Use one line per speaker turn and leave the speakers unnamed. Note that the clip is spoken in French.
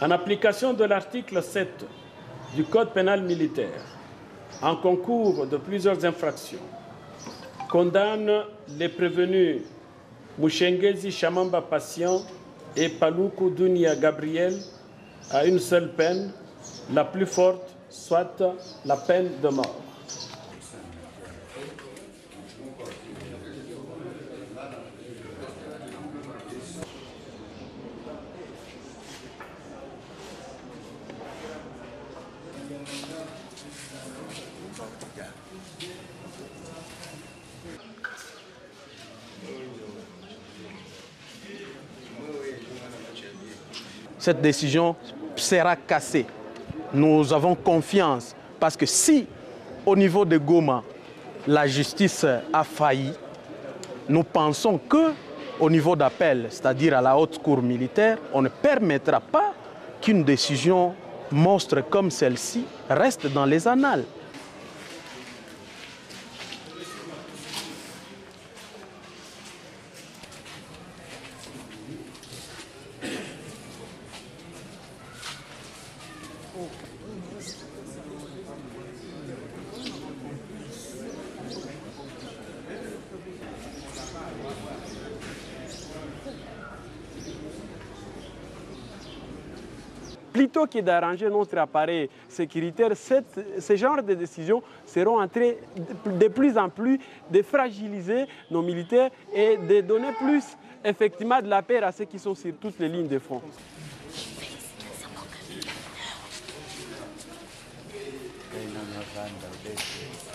En application de l'article 7 du Code pénal militaire, en concours de plusieurs infractions, condamne les prévenus Mouchengezi Chamamba Patient et Paluku Dunia Gabriel à une seule peine, la plus forte, soit la peine de mort.
Cette décision sera cassée. Nous avons confiance parce que si au niveau de Goma, la justice a failli, nous pensons que au niveau d'appel, c'est-à-dire à la haute cour militaire, on ne permettra pas qu'une décision monstre comme celle-ci reste dans les annales.
Plutôt que d'arranger notre appareil sécuritaire, ce genre de décisions seront en train de, de plus en plus de fragiliser nos militaires et de donner plus effectivement de la paix à ceux qui sont sur toutes les lignes de front. Nó sang.